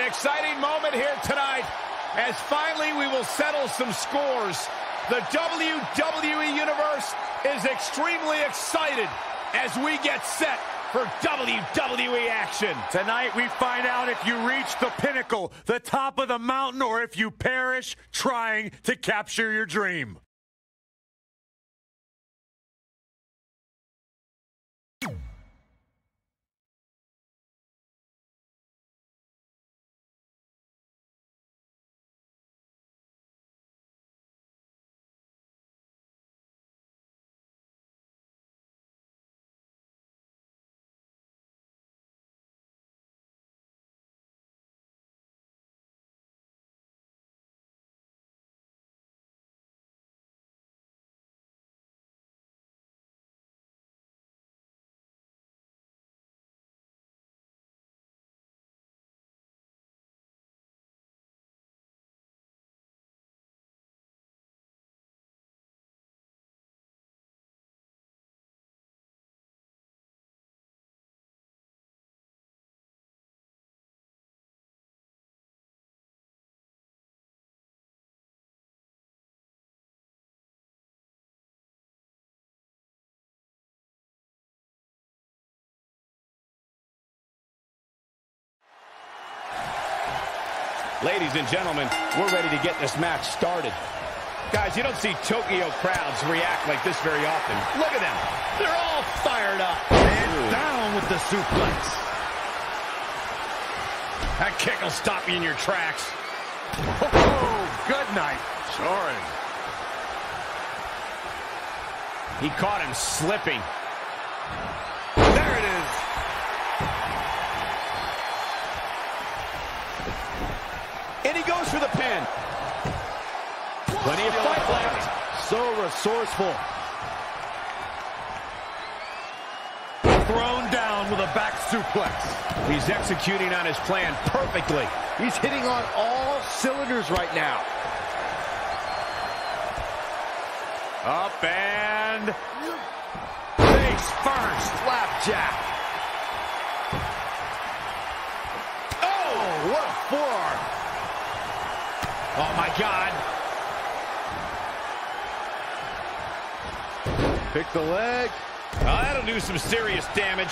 An exciting moment here tonight as finally we will settle some scores. The WWE Universe is extremely excited as we get set for WWE action. Tonight we find out if you reach the pinnacle, the top of the mountain, or if you perish trying to capture your dream. Ladies and gentlemen, we're ready to get this match started. Guys, you don't see Tokyo crowds react like this very often. Look at them. They're all fired up. And down with the suplex. That kick will stop you in your tracks. Oh, good night. Sorry. He caught him slipping. For the pin. Plenty of fight left. So resourceful. Thrown down with a back suplex. He's executing on his plan perfectly. He's hitting on all cylinders right now. Up and face first. Flapjack. Oh, what a forearm. Oh, my God. Pick the leg. Oh, that'll do some serious damage.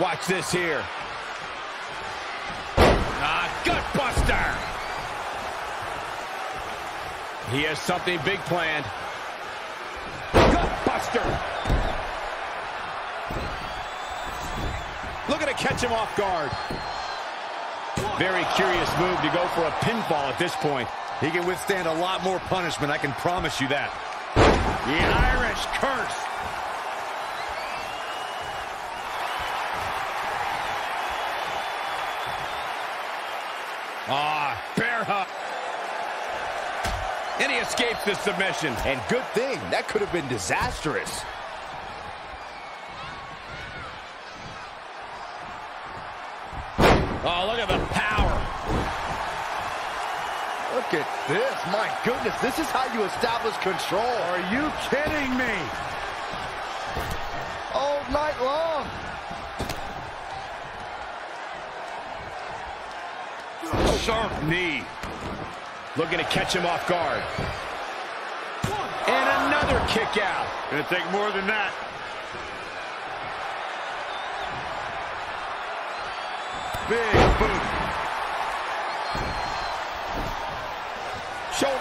Watch this here. Ah, gutbuster. He has something big planned. Gutbuster. Looking to catch him off guard. Very curious move to go for a pinfall at this point. He can withstand a lot more punishment, I can promise you that. The Irish curse. Ah, bear hug. And he escapes the submission. And good thing. That could have been disastrous. Oh, look at the My goodness, this is how you establish control. Are you kidding me? All night long. Sharp knee. Looking to catch him off guard. And another kick out. Gonna take more than that. Big boot.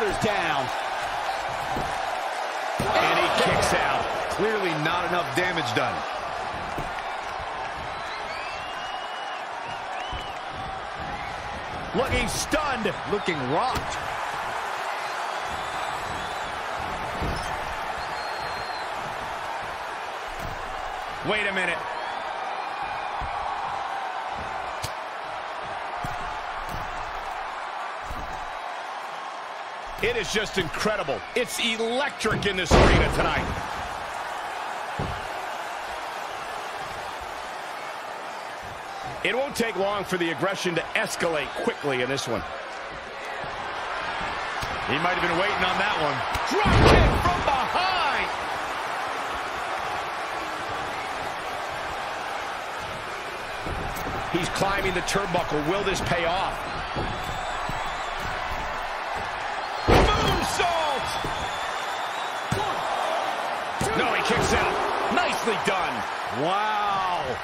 Down. And he kicks out. Clearly not enough damage done. Looking stunned. Looking rocked. Wait a minute. It is just incredible. It's electric in this arena tonight. It won't take long for the aggression to escalate quickly in this one. He might have been waiting on that one. Drop kick from behind. He's climbing the turnbuckle. Will this pay off? Moonsault! No, he kicks out. Nicely done. Wow.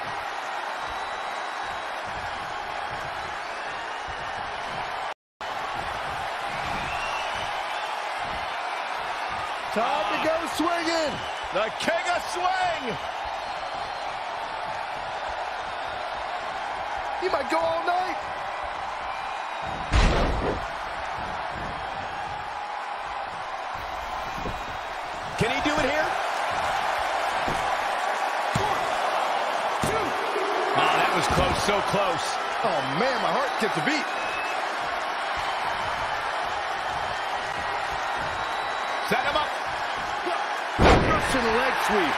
Time to go swinging. The king of swing. He might go all close. Oh, man, my heart gets a beat. Set him up. Russian leg sweep.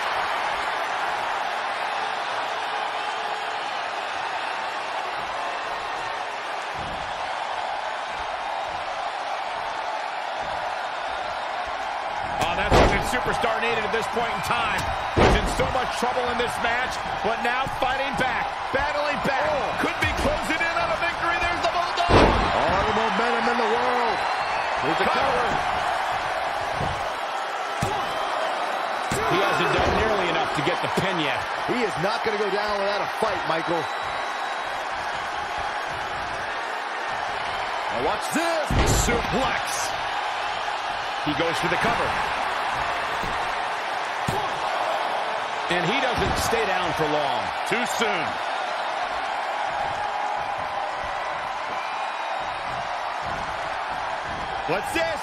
Oh, that's what the superstar needed at this point in time. So much trouble in this match, but now fighting back, battling back. Could be closing in on a victory. There's the Bulldog. All the momentum in the world. Here's the cover. He hasn't done nearly enough to get the pin yet. He is not going to go down without a fight, Michael. Now watch this. Suplex. He goes for the cover. And he doesn't stay down for long. Too soon. What's this?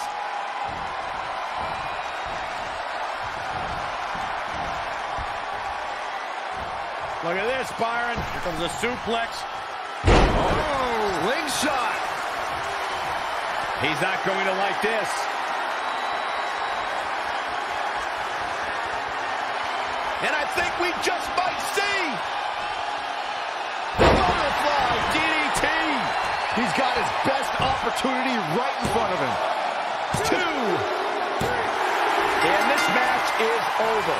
Look at this, Byron. Here comes a suplex. Oh, slingshot. He's not going to like this. And I think we just might see. Butterfly DDT. He's got his best opportunity right in front of him. Two. And this match is over.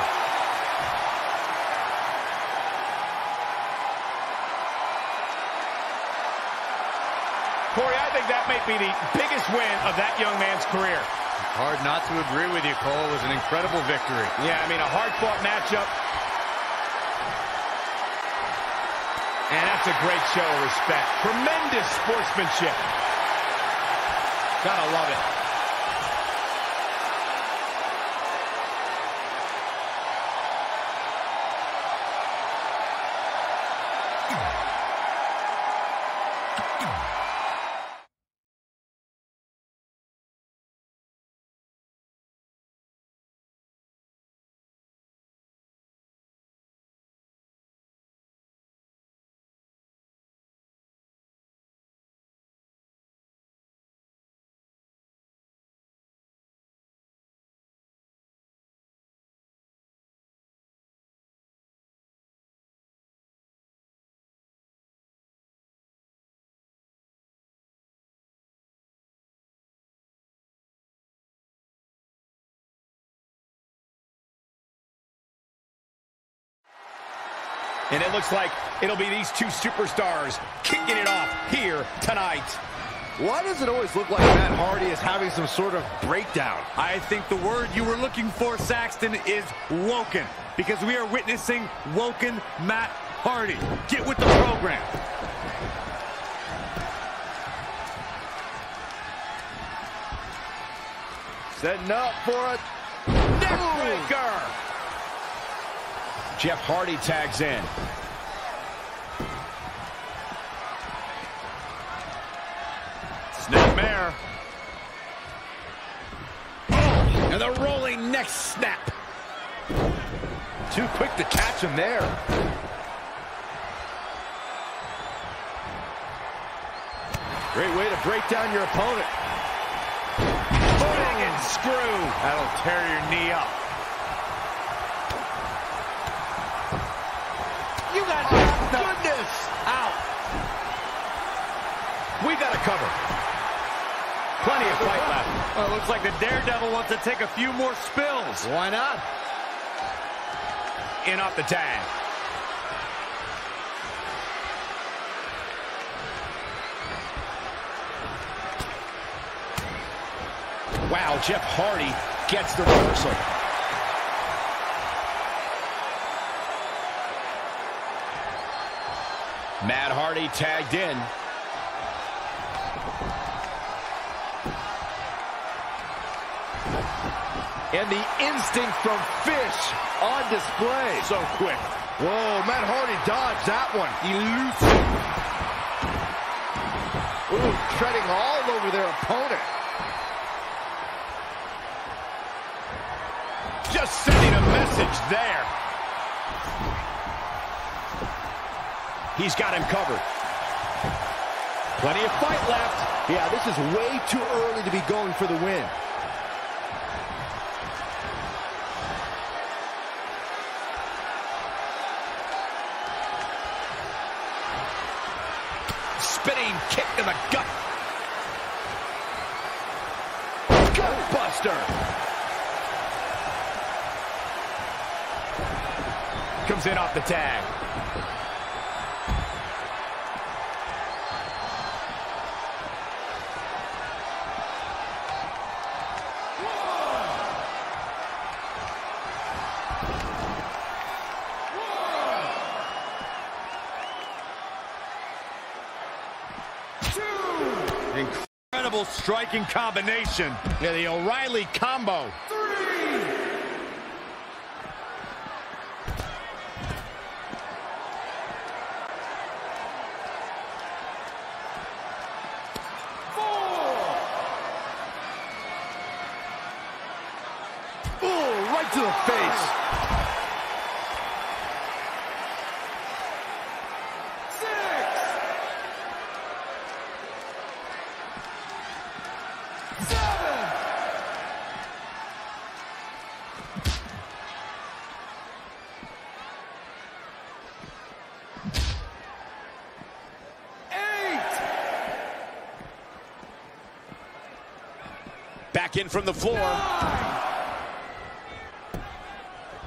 Corey, I think that may be the biggest win of that young man's career. Hard not to agree with you, Cole. It was an incredible victory. Yeah, I mean, a hard-fought matchup. That's a great show of respect. Tremendous sportsmanship. Gotta love it. And it looks like it'll be these two superstars kicking it off here tonight. Why does it always look like Matt Hardy is having some sort of breakdown? I think the word you were looking for, Saxton, is woken. Because we are witnessing woken Matt Hardy. Get with the program. Setting up for a Neckbreaker! Jeff Hardy tags in. Snapmare. And the rolling neck snap. Too quick to catch him there. Great way to break down your opponent. Bang and screw. That'll tear your knee up. You got oh, no. goodness. Out. We got to cover. Plenty of fight left. Well, looks like the Daredevil wants to take a few more spills. Why not? In off the tag. Wow, Jeff Hardy gets the reversal. Matt Hardy tagged in. And the instinct from Fish on display. So quick. Whoa, Matt Hardy dodged that one. Elusive. Ooh, treading all over their opponent. Just sending a message there. He's got him covered. Plenty of fight left. Yeah, this is way too early to be going for the win. Spinning kick to the gut. buster Comes in off the tag. Striking combination. Yeah, the O'Reilly combo. Ooh, right to the face. Back in from the floor.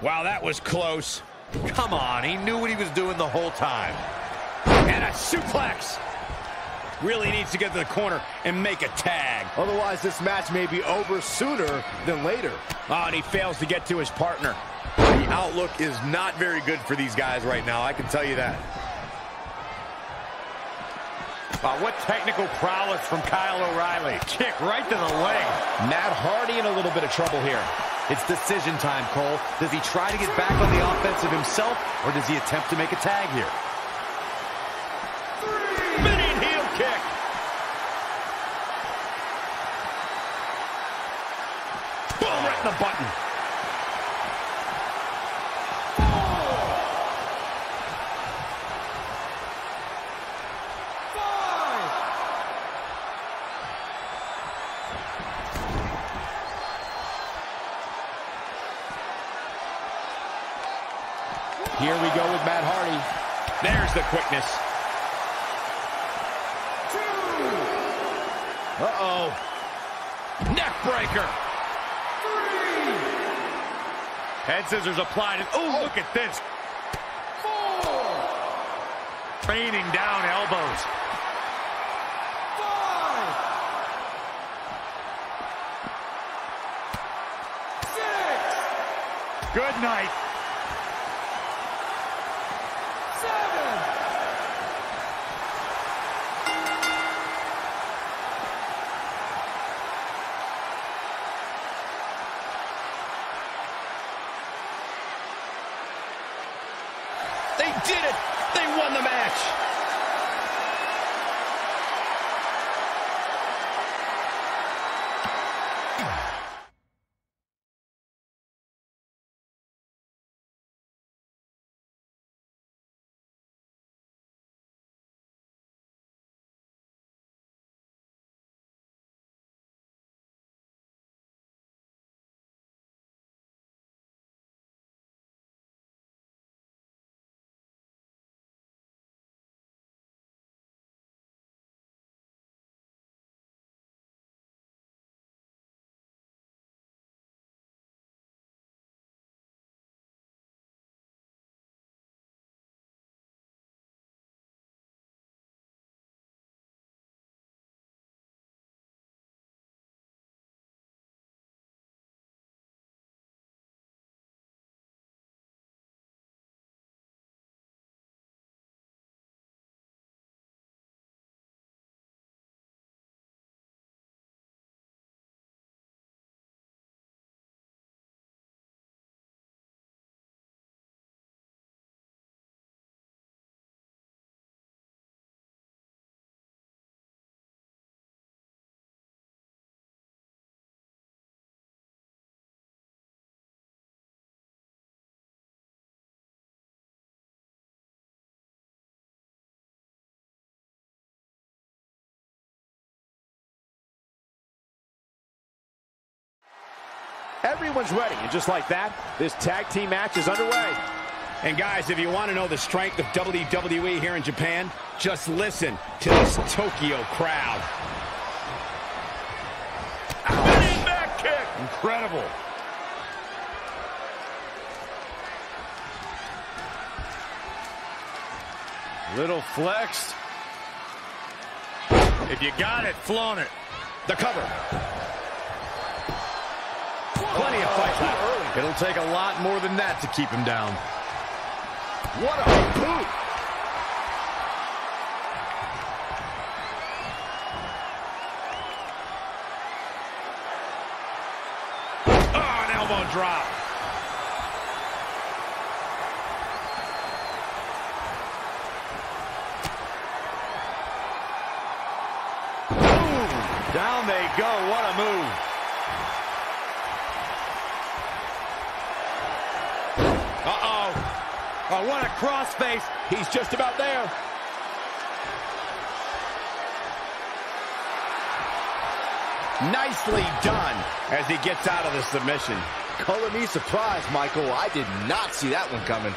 Wow, that was close. Come on, he knew what he was doing the whole time. And a suplex. Really needs to get to the corner and make a tag. Otherwise, this match may be over sooner than later. Oh, and he fails to get to his partner. The outlook is not very good for these guys right now, I can tell you that. Wow, what technical prowess from Kyle O'Reilly. Kick right to the leg. Matt Hardy in a little bit of trouble here. It's decision time, Cole. Does he try to get back on the offensive himself, or does he attempt to make a tag here? Spinning heel kick. Boom, right in the button. Here we go with Matt Hardy. There's the quickness. Uh-oh. Neck breaker. Head scissors applied. And, ooh, look at this. Raining down elbows. Good night. They did it. They won the match. Everyone's ready, and just like that, this tag team match is underway. And guys, if you want to know the strength of WWE here in Japan, just listen to this Tokyo crowd. Spinning back kick! Incredible. Little flex. If you got it, flown it. The cover. Plenty of fight left. It'll take a lot more than that to keep him down. What a boot. Oh, an elbow drop. Down they go. What a move. Oh, what a crossface. He's just about there. Nicely done as he gets out of the submission. Color me surprised, Michael. I did not see that one coming.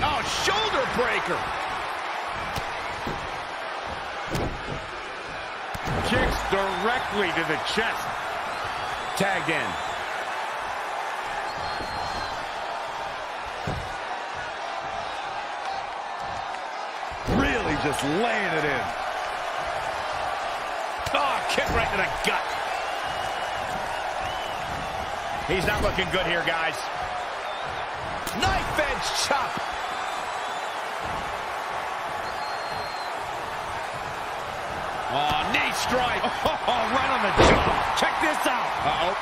Oh, shoulder breaker. Kicks directly to the chest. Tagged in. Just laying it in. Ah, oh, kick right to the gut. He's not looking good here, guys. Knife edge chop. Oh, knee strike. Oh, right on the jaw. Check this out. Uh-oh.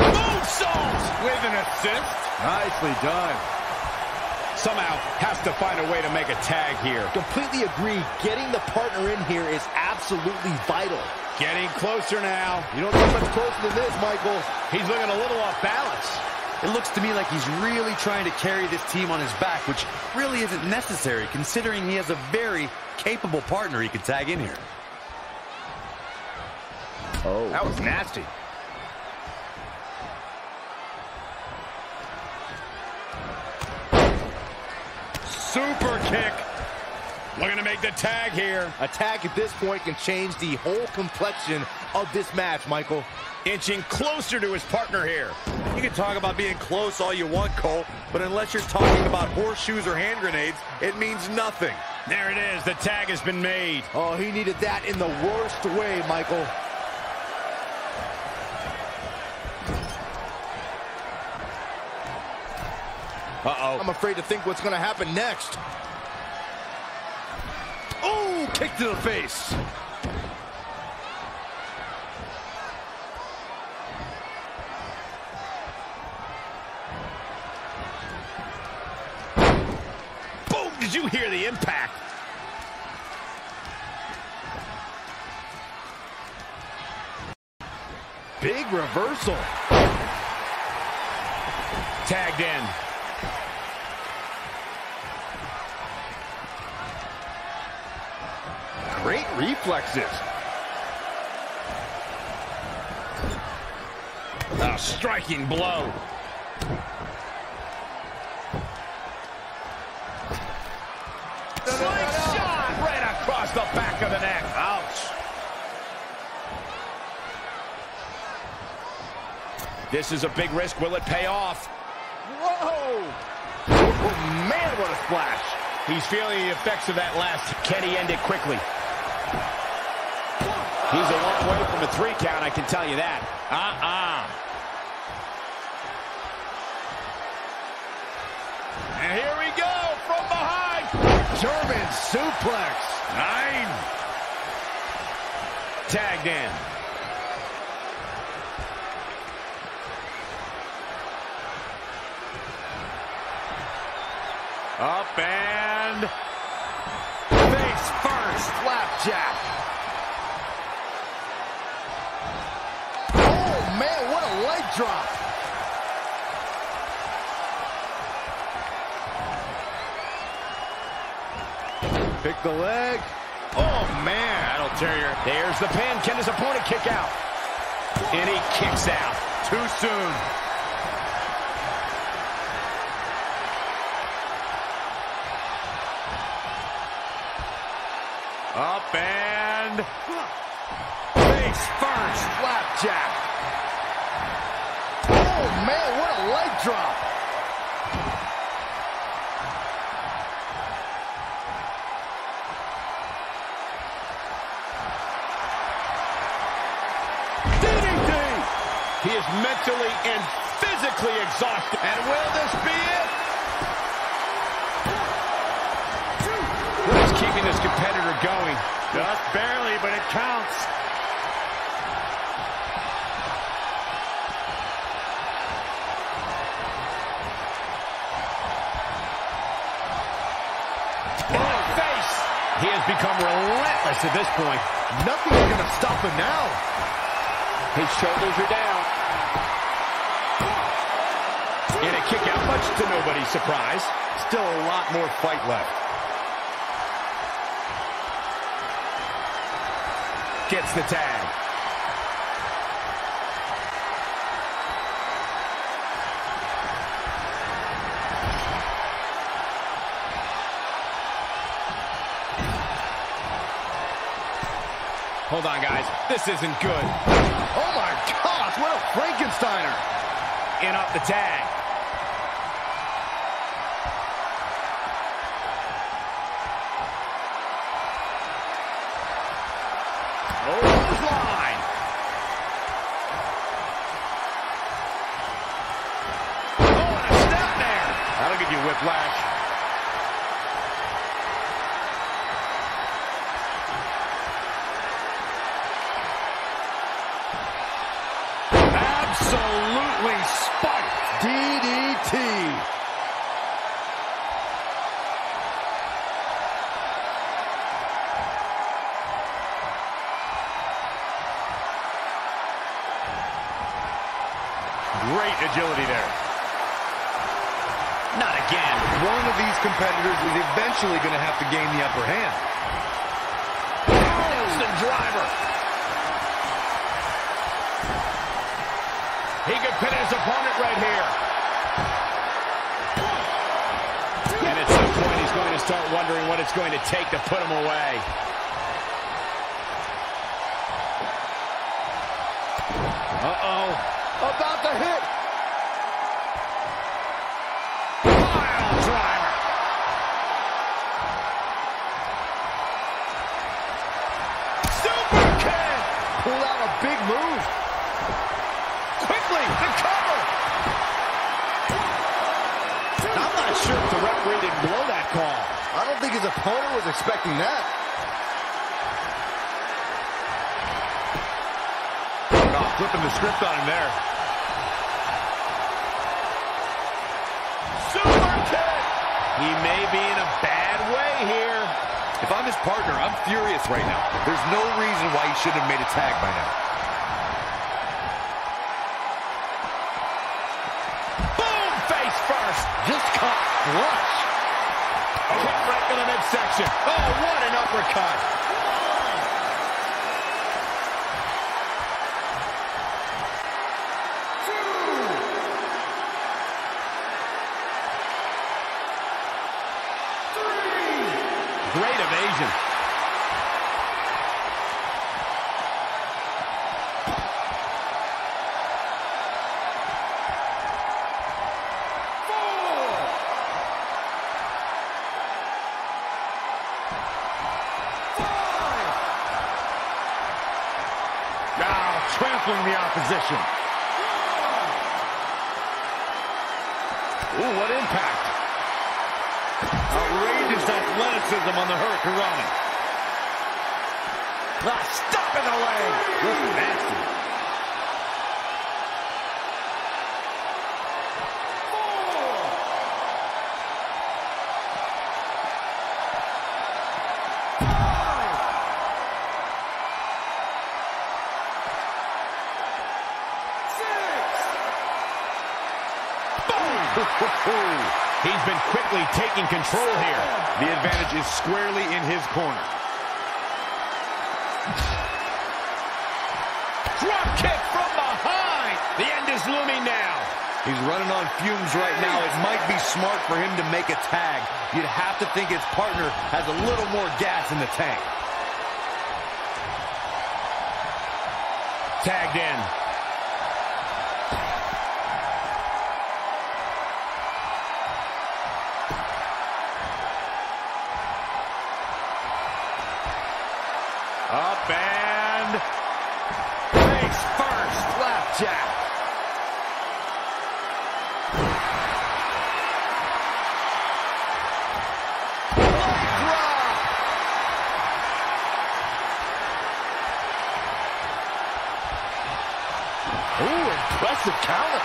Moonsault. With an assist. Nicely done. Somehow has to find a way to make a tag here. Completely agree. Getting the partner in here is absolutely vital. Getting closer now. You don't get much closer than this, Michael. He's looking a little off balance. It looks to me like he's really trying to carry this team on his back, which really isn't necessary considering he has a very capable partner he could tag in here. Oh. That was nasty. Super kick. Looking to make the tag here. A tag at this point can change the whole complexion of this match, Michael. Inching closer to his partner here. You can talk about being close all you want, Cole, but unless you're talking about horseshoes or hand grenades, it means nothing. There it is. The tag has been made. Oh, he needed that in the worst way, Michael. Uh-oh. I'm afraid to think what's going to happen next. Oh, kick to the face. Boom! Did you hear the impact? Big reversal. Tagged in. Great reflexes. A striking blow. Slingshot right across the back of the neck. Ouch. This is a big risk. Will it pay off? Whoa! Oh, man, what a splash. He's feeling the effects of that last. Can he end it quickly? He's a long way from a three count, I can tell you that. Uh-uh. And here we go from behind. German suplex. Nine. Tagged in. Up and face first. Flapjack. Drop. Pick the leg. Oh, man. That'll tear your... There's the pin. Can his opponent kick out? And he kicks out. too soon. Drop. DDT! He is mentally and physically exhausted. And will this be it? What is keeping this competitor going? Just barely, but it counts. Has become relentless at this point. Nothing's going to stop him now. His shoulders are down. And a kick out, much to nobody's surprise. Still a lot more fight left. Gets the tag. Hold on, guys. This isn't good. Oh, my gosh, what a Frankensteiner. In up the tag. Eventually going to have to gain the upper hand. Nelson driver. He could pin his opponent right here. And at some point, he's going to start wondering what it's going to take to put him away. Uh-oh. About to hit. Move. Quickly, the cover. I'm not sure if the referee didn't blow that call. I don't think his opponent was expecting that. Oh, flipping the script on him there. Super kick. He may be in a bad way here. If I'm his partner, I'm furious right now. There's no reason why he shouldn't have made a tag by now. Just cut flush. Kick right to the midsection. Oh, what an uppercut. The opposition. Ooh, what impact. Outrageous athleticism on the Hurricane stop in the leg. Just nasty. Taking control here. The advantage is squarely in his corner. Drop kick from behind. The end is is looming now. He's running on fumes right now. It might be smart for him to make a tag. You'd have to think his partner has a little more gas in the tank. Tagged in. Ooh, impressive counter.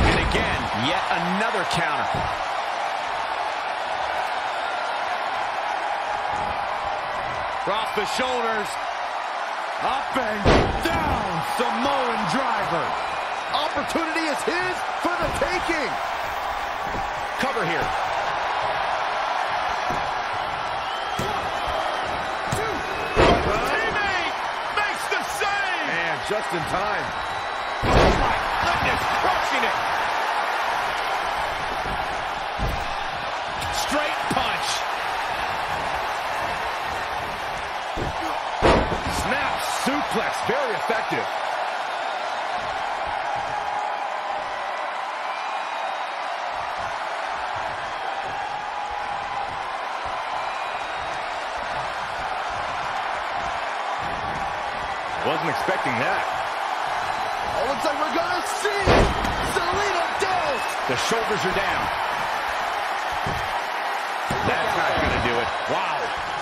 And again, yet another counter. Off the shoulders. Up and down. Samoan driver. Opportunity is his for the taking. Cover here. Just in time. Oh my goodness, crushing it. Straight punch. Snap suplex. Very effective. Wasn't expecting that. Oh, looks like we're going to see Selena Dose. The shoulders are down. That's not going to do it. Wow.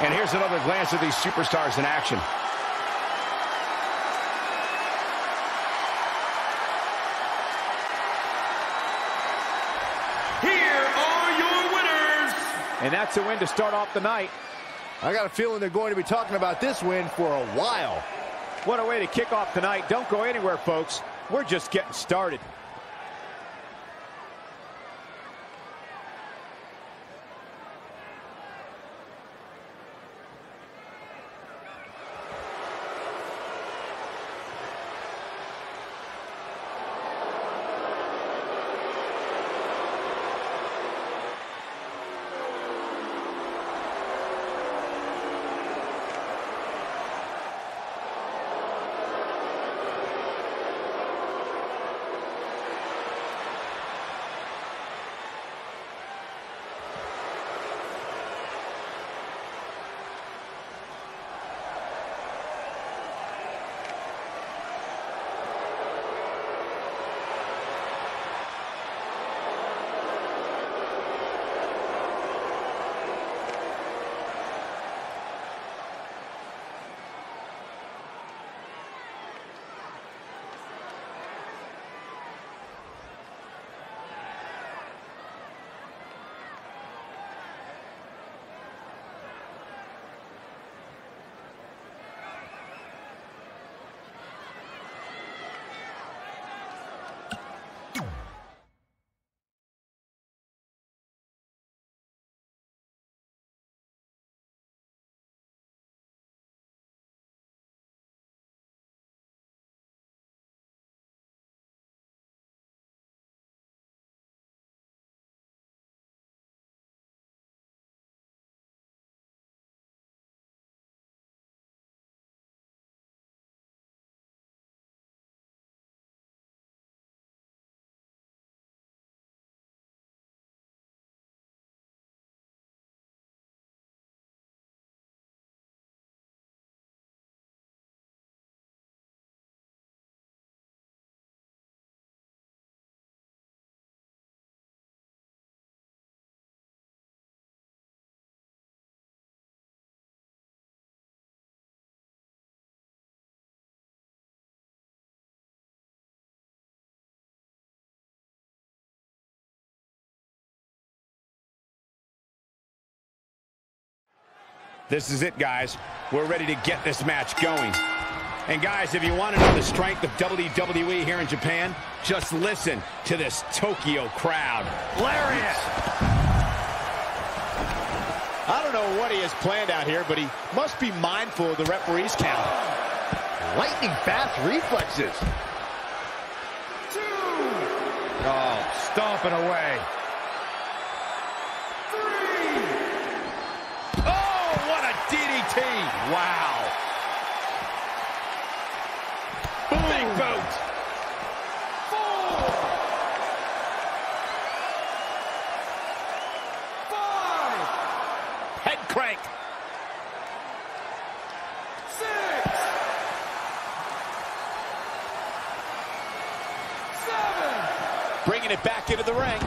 And here's another glance at these superstars in action. Here are your winners. And that's a win to start off the night. I got a feeling they're going to be talking about this win for a while. What a way to kick off tonight. Don't go anywhere, folks. We're just getting started. This is it, guys. We're ready to get this match going. And guys, if you want to know the strength of WWE here in Japan, just listen to this Tokyo crowd. Lariat! I don't know what he has planned out here, but he must be mindful of the referee's count. Lightning fast reflexes. Two. Oh, stomping away. Oh, what a Wow. Big boot. Head crank. Bringing it back into the ring.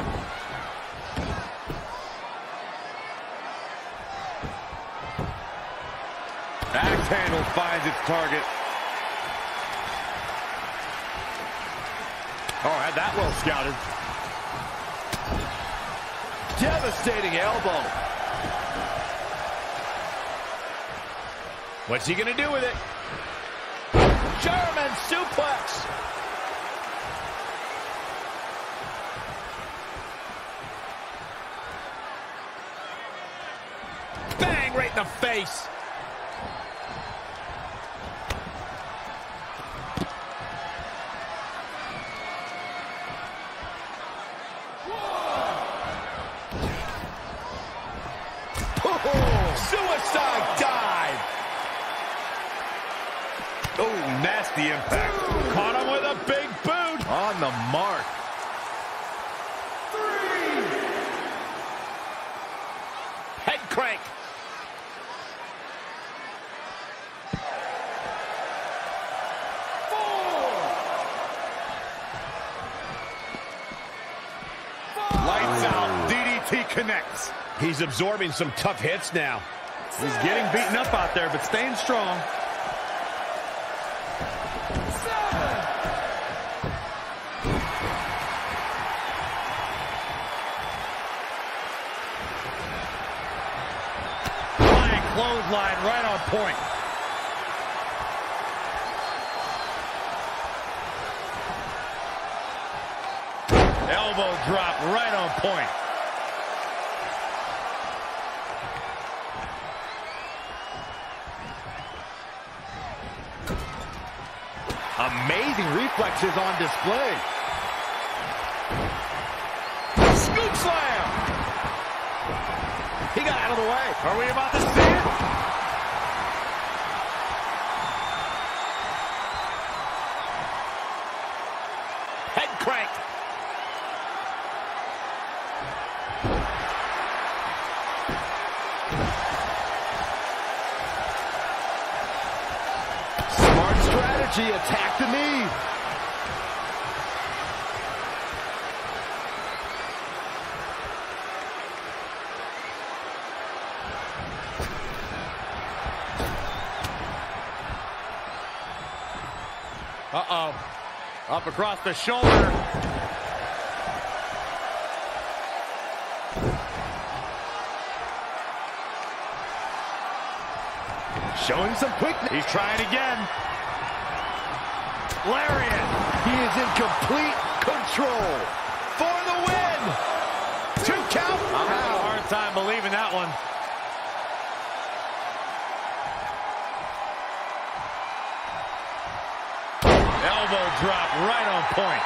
Axe handle finds its target. Oh, had that well scouted. Devastating elbow. What's he going to do with it? German suplex. Bang right in the face. Suicide dive. Oh, nasty impact. Caught him with a big boot. On the mark. Head crank. Lights out. Oh. DDT connects. He's absorbing some tough hits now. He's getting beaten up out there, but staying strong. Point. Elbow drop right on point. Amazing reflexes on display. Scoop slam. He got out of the way. Are we about to see it? Head crank. Smart strategy. Attack the knee. Uh-oh. Up across the shoulder. Showing some quickness. He's trying again. Lariat. He is in complete control. Drop right on point.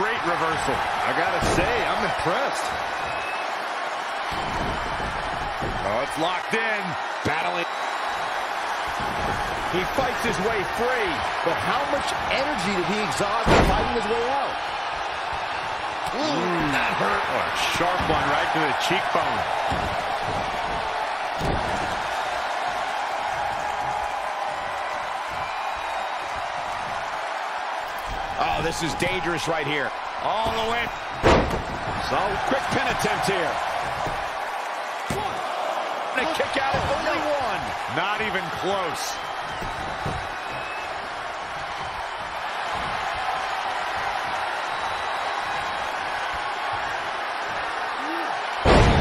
Great reversal. I gotta say, I'm impressed. Oh, it's locked in. Battling. He fights his way free, but how much energy did he exhaust fighting his way out? Mm, that hurt. Oh, a sharp one right to the cheekbone. This is dangerous right here. All the way. So, quick pin attempt here. And a kick out at 31. Not even close.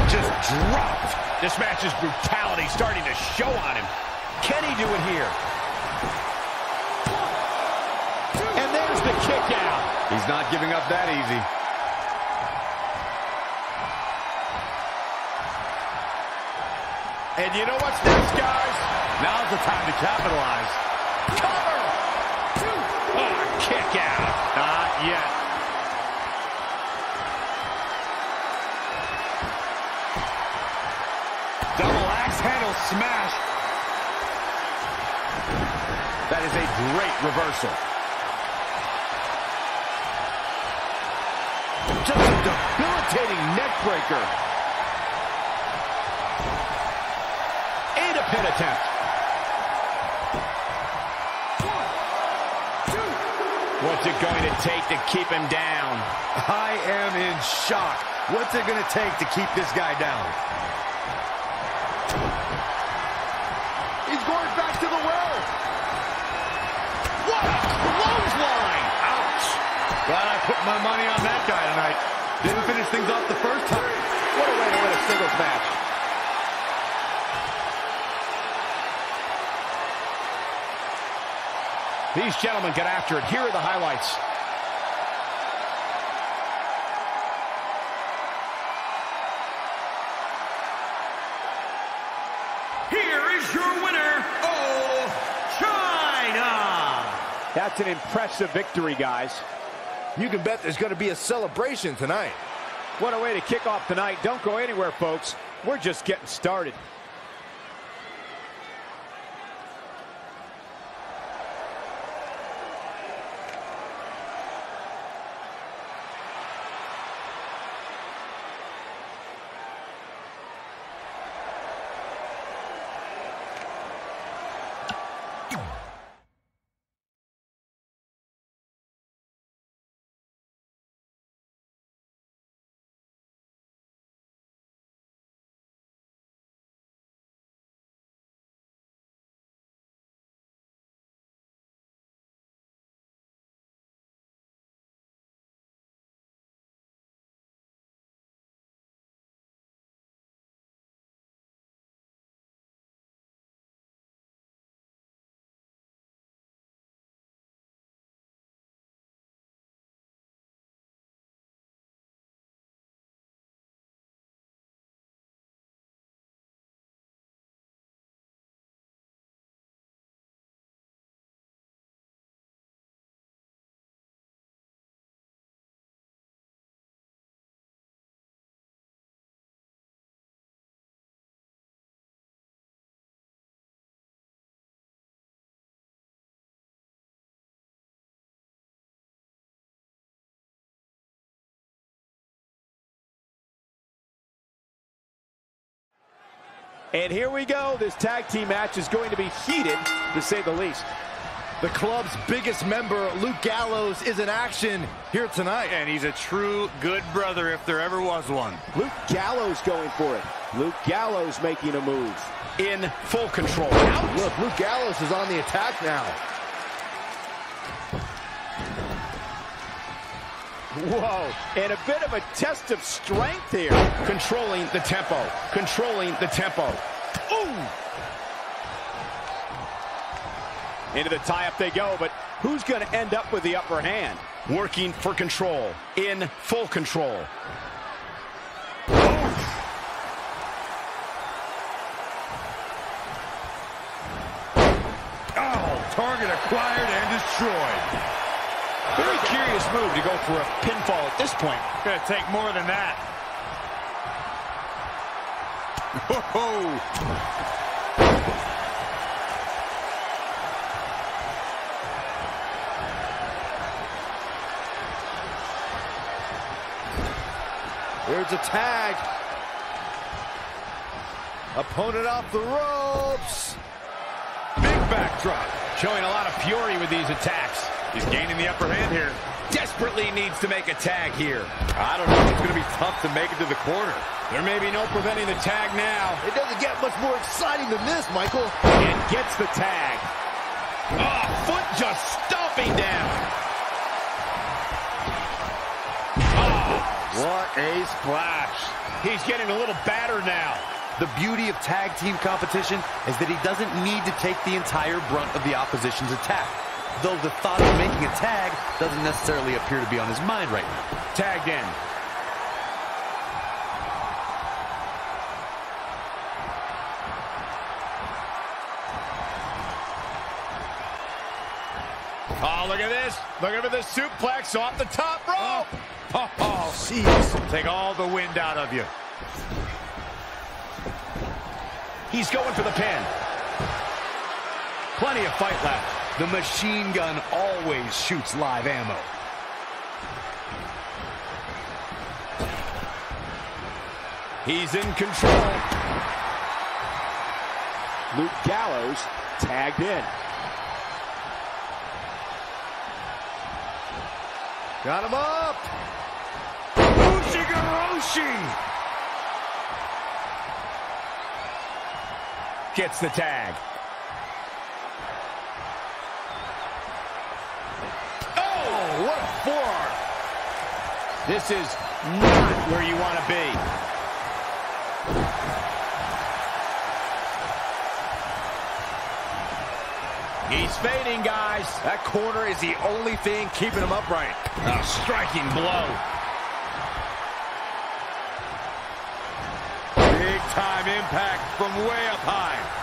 Just dropped. This match's brutality starting to show on him. Can he do it here? Kick out. He's not giving up that easy. And you know what's next, guys? Now's the time to capitalize. Cover! Oh, kick out. Not yet. Double axe handle smash. That is a great reversal. Debilitating neck breaker. And a pin attempt. What's it going to take to keep him down? I am in shock. What's it going to take to keep this guy down? He's going back to the well. What a clothesline! Ouch! Glad I put my money on that guy tonight. Didn't finish things off the first time. What a way to win a singles match. These gentlemen get after it. Here are the highlights. Here is your winner, Oh China. That's an impressive victory, guys. You can bet there's going to be a celebration tonight. What a way to kick off tonight. Don't go anywhere, folks. We're just getting started. And here we go. This tag team match is going to be heated, to say the least. The club's biggest member, Luke Gallows, is in action here tonight. And he's a true good brother if there ever was one. Luke Gallows going for it. Luke Gallows making a move. In full control. Look, Luke Gallows is on the attack now. Whoa. And a bit of a test of strength here. Controlling the tempo. Controlling the tempo. Ooh! Into the tie-up they go, but who's going to end up with the upper hand? Working for control. In full control. Oh, target acquired and destroyed. Very curious move to go for a pinfall at this point. Gonna take more than that. Whoa. There's a tag. Opponent off the ropes. Big backdrop. Showing a lot of fury with these attacks. He's gaining the upper hand here. Desperately needs to make a tag here. I don't know. If it's going to be tough to make it to the corner. There may be no preventing the tag now. It doesn't get much more exciting than this, Michael. And gets the tag. Oh, foot just stomping down. Ah. What a splash. He's getting a little battered now. The beauty of tag team competition is that he doesn't need to take the entire brunt of the opposition's attack. Though the thought of making a tag doesn't necessarily appear to be on his mind right now. Tagged in. Oh, look at this. Look at the suplex off the top rope. Oh, oh, oh jeez. Take all the wind out of you. He's going for the pin. Plenty of fight left. The machine gun always shoots live ammo. He's in control. Luke Gallows tagged in. Got him up. Ushigoroshi! Gets the tag. Forearm. This is not where you want to be. He's fading, guys. That corner is the only thing keeping him upright. A striking blow. Big time impact from way up high.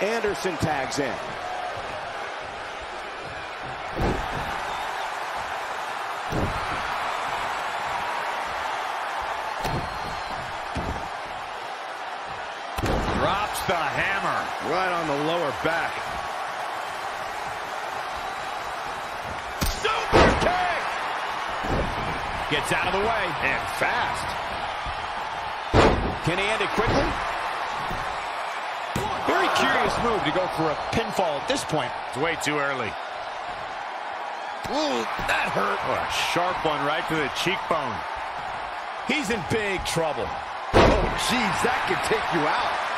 Anderson tags in. Drops the hammer. Right on the lower back. Super kick. Gets out of the way. And fast. Can he end it quickly? Curious move to go for a pinfall at this point. It's way too early. Ooh, that hurt. Oh, a sharp one right to the cheekbone. He's in big trouble. Oh, jeez, that could take you out.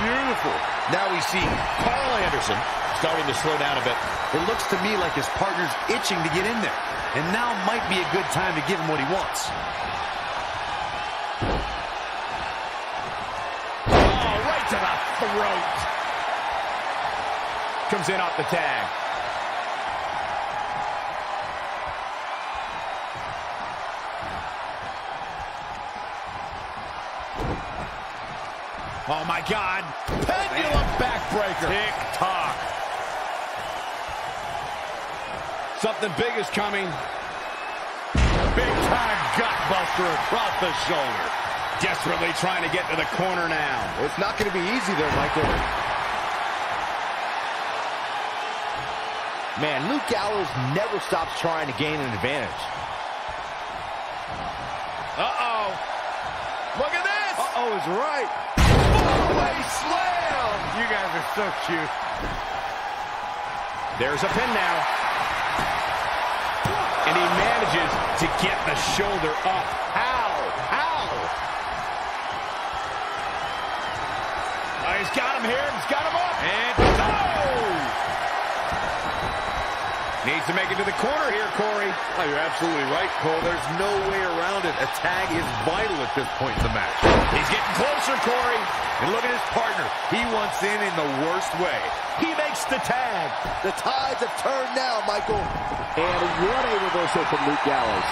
Beautiful. Now we see Karl Anderson starting to slow down a bit. It looks to me like his partner's itching to get in there. And now might be a good time to give him what he wants. Oh, right to the throat. Comes in off the tag. Oh, my God. Something big is coming. Big time gutbuster across the shoulder. Desperately trying to get to the corner now. it's not going to be easy there, Michael. Man, Luke Gallows never stops trying to gain an advantage. Uh-oh. Look at this. Uh-oh is right. Fallaway slam. You guys are so cute. There's a pin now. And he manages to get the shoulder up. How? How? Oh, he's got him here. He's got him up. And Oh! Needs to make it to the corner here, Corey. Oh, you're absolutely right, Cole. There's no way around it. A tag is vital at this point in the match. He's getting closer, Corey. And look at his partner. He wants in in the worst way. He the tag. The tides have turned now, Michael. And what a reversal from Luke Gallows.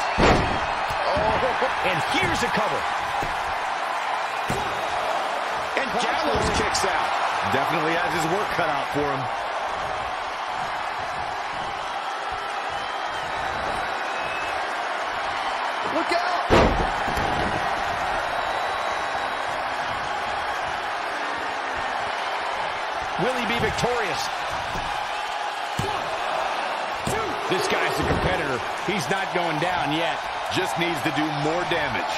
Oh, and here's a cover. And Gallows kicks out. Definitely has his work cut out for him. A competitor. He's not going down yet. Just needs to do more damage.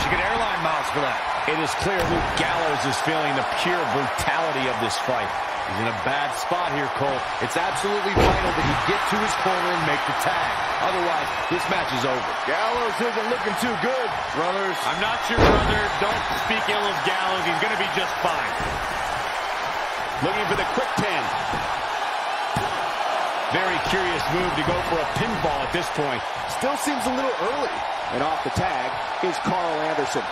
She airline miles for that. It is clear Luke Gallows is feeling the pure brutality of this fight. He's in a bad spot here, Cole. It's absolutely vital that he get to his corner and make the tag. Otherwise, this match is over. Gallows isn't looking too good, brothers. I'm not your brother. Don't speak ill of He's going to be just fine. Looking for the quick pin. Very curious move to go for a pinfall at this point. Still seems a little early. And off the tag is Karl Anderson.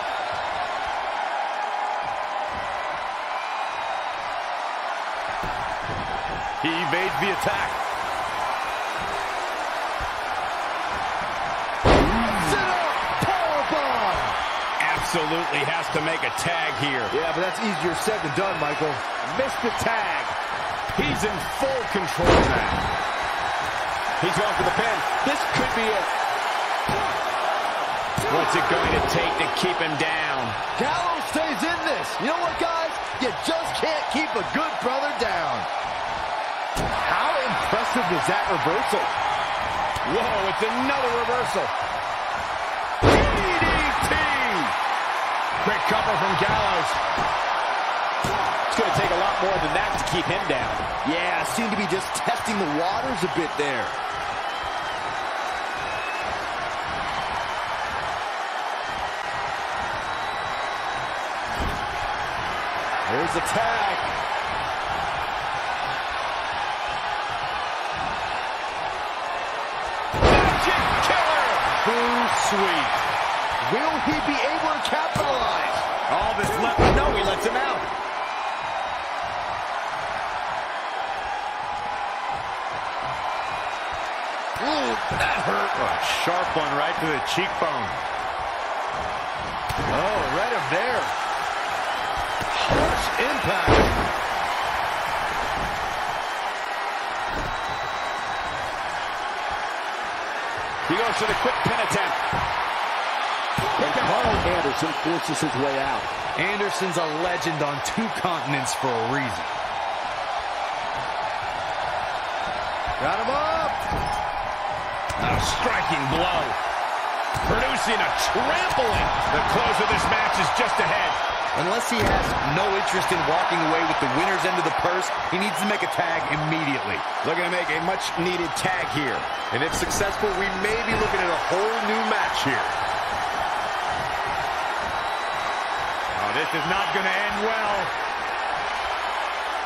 He evades the attack. Absolutely has to make a tag here. Yeah, but that's easier said than done, Michael. Missed the tag. He's in full control now. He's going for the pin. This could be it. What's it going to take to keep him down? Gallows stays in this. You know what, guys? You just can't keep a good brother down. How impressive is that reversal? Whoa, it's another reversal. Quick cover from Gallows. It's going to take a lot more than that to keep him down. Yeah, seemed to be just testing the waters a bit there. Here's the tag. Magic killer! Too sweet. Will he be able to? All that's left. No, he lets him out. Ooh, that hurt. Oh, a sharp one right to the cheekbone. Oh, right up there. Harsh impact. He goes for the quick pin attempt. Anderson forces his way out. Anderson's a legend on two continents for a reason. Got him up. A striking blow. Producing a trampling. The close of this match is just ahead. Unless he has no interest in walking away with the winner's end of the purse, he needs to make a tag immediately. Looking to make a much-needed tag here. And if successful, we may be looking at a whole new match here. This is not going to end well.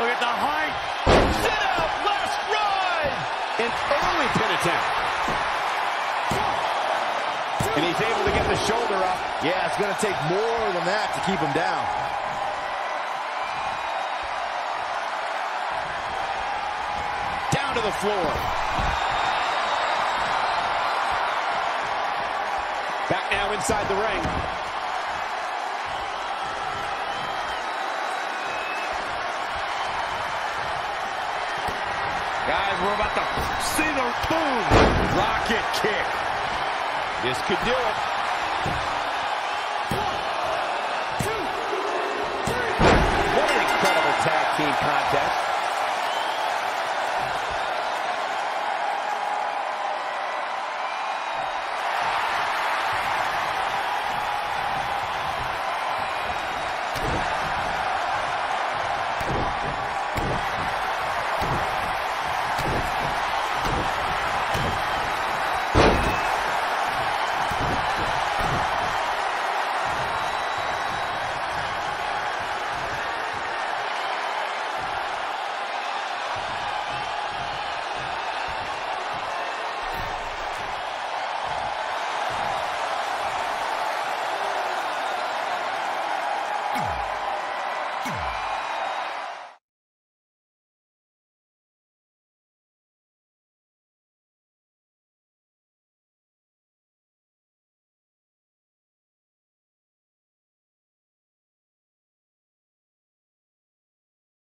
Look at the height. Sit out, last ride. An early pin attempt. And he's able to get the shoulder up. Yeah, it's going to take more than that to keep him down. Down to the floor. Back now inside the ring. We're about to see the boom. Rocket kick. This could do it.